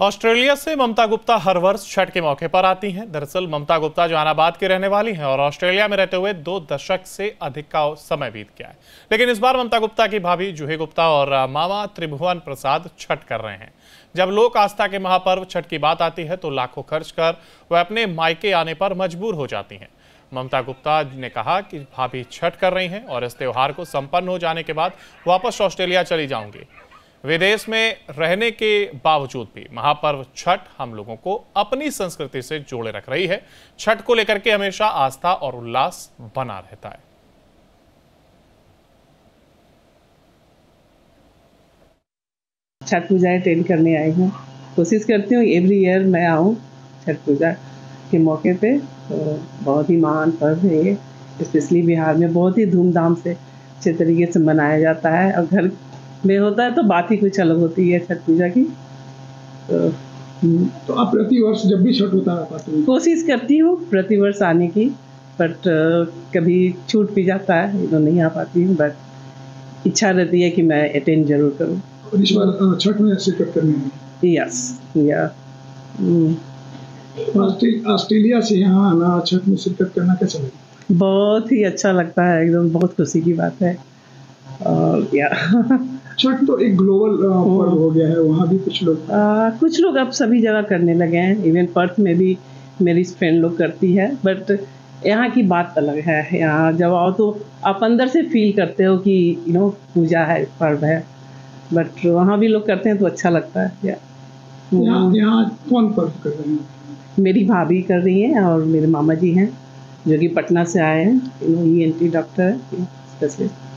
Australia से ममता गुप्ता हर वर्ष छठ के मौके पर आती हैं। दरअसल, ममता गुप्ता जहानाबाद की रहने वाली हैं और ऑस्ट्रेलिया में रहते हुए दो दशक से अधिक का समय बीत गया है। लेकिन इस बार ममता गुप्ता की भाभी जूही गुप्ता और मामा त्रिभुवन प्रसाद छठ कर रहे हैं। जब लोक आस्था के महापर्व छठ की बात आती है तो लाखों खर्च कर वह अपने मायके आने पर मजबूर हो जाती हैं। ममता गुप्ता ने कहा कि भाभी छठ कर रही हैं और इस त्यौहार को संपन्न हो जाने के बाद वापस ऑस्ट्रेलिया चली जाऊँगी। विदेश में रहने के बावजूद भी महापर्व छठ हम लोगों को अपनी संस्कृति से जोड़े रख रही है। छठ को लेकर के हमेशा आस्था और उल्लास बना रहता है। छठ पूजा अटेंड करने आई हूँ। कोशिश करती हूँ एवरी ईयर मैं आऊँ छठ पूजा के मौके पे। तो बहुत ही महान पर्व है ये। स्पेशली बिहार में बहुत ही धूमधाम से अच्छे तरीके से मनाया जाता है। और घर में होता है तो बात ही कुछ अलग होती है छठ पूजा की। तो हम्म, तो आप प्रति वर्ष जब भी छठ होता है कोशिश करती हूँ प्रति वर्ष आने की बट कभी छूट भी जाता है तो नहीं आ पाती हूँ बट इच्छा रहती है कि मैं अटेंड ज़रूर करूँ। और इस बार छठ में शिरकत करनी है? यस या ऑस्ट्रेलिया से यहाँ आना छठ में शिरकत करना कैसा लगता बहुत ही अच्छा लगता है एकदम बहुत खुशी की बात है। और या छठ तो एक ग्लोबल पर्व हो गया है वहाँ भी कुछ लोग कुछ लोग अब सभी जगह करने लगे हैं। इवन पर्थ में भी मेरी फ्रेंड लोग करती है बट यहाँ की बात अलग है। यहाँ जब आओ तो आप अंदर से फील करते हो कि यू नो पूजा है पर्व है। बट वहाँ भी लोग करते हैं तो अच्छा लगता है। या यहाँ कौन पर्व कर रहे हैं? मेरी भाभी कर रही हैं और मेरे मामा जी हैं जो कि पटना से आए हैं। ई एन टी डॉक्टर है स्पेशलिस्ट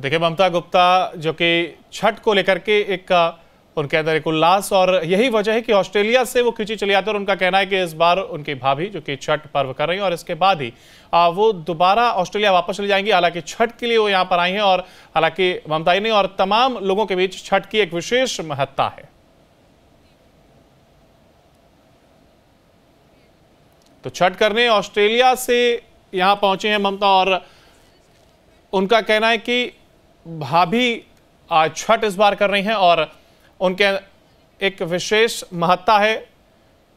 तो देखिए ममता गुप्ता जो कि छठ को लेकर के एक उनके अंदर एक उल्लास और यही वजह है कि ऑस्ट्रेलिया से वो खिंची चली आती है और उनका कहना है कि इस बार उनकी भाभी जो कि छठ पर्व कर रही हैं और इसके बाद ही वो दोबारा ऑस्ट्रेलिया वापस चली जाएँगी। हालाँकि छठ के लिए वो यहाँ पर आई हैं और हालाँकि ममता नहीं और तमाम लोगों के बीच छठ की एक विशेष महत्ता है। तो छठ करने ऑस्ट्रेलिया से यहाँ पहुँचे हैं ममता और उनका कहना है कि भाभी छठ इस बार कर रही हैं और उनके एक विशेष महत्ता है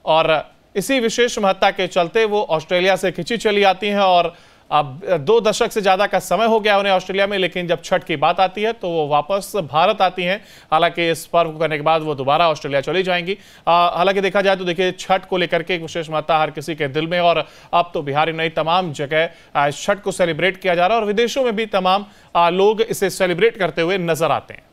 और इसी विशेष महत्ता के चलते वो ऑस्ट्रेलिया से खिंची चली आती हैं और अब दो दशक से ज़्यादा का समय हो गया उन्हें ऑस्ट्रेलिया में, लेकिन जब छठ की बात आती है तो वो वापस भारत आती हैं। हालाँकि इस पर्व को करने के बाद वो दोबारा ऑस्ट्रेलिया चली जाएँगी। हालाँकि देखा जाए तो देखिए, छठ को लेकर के एक विशेष महत्ता हर किसी के दिल में, और अब तो बिहारी नहीं तमाम जगह छठ को सेलिब्रेट किया जा रहा है, और विदेशों में भी तमाम लोग इसे सेलिब्रेट करते हुए नज़र आते हैं।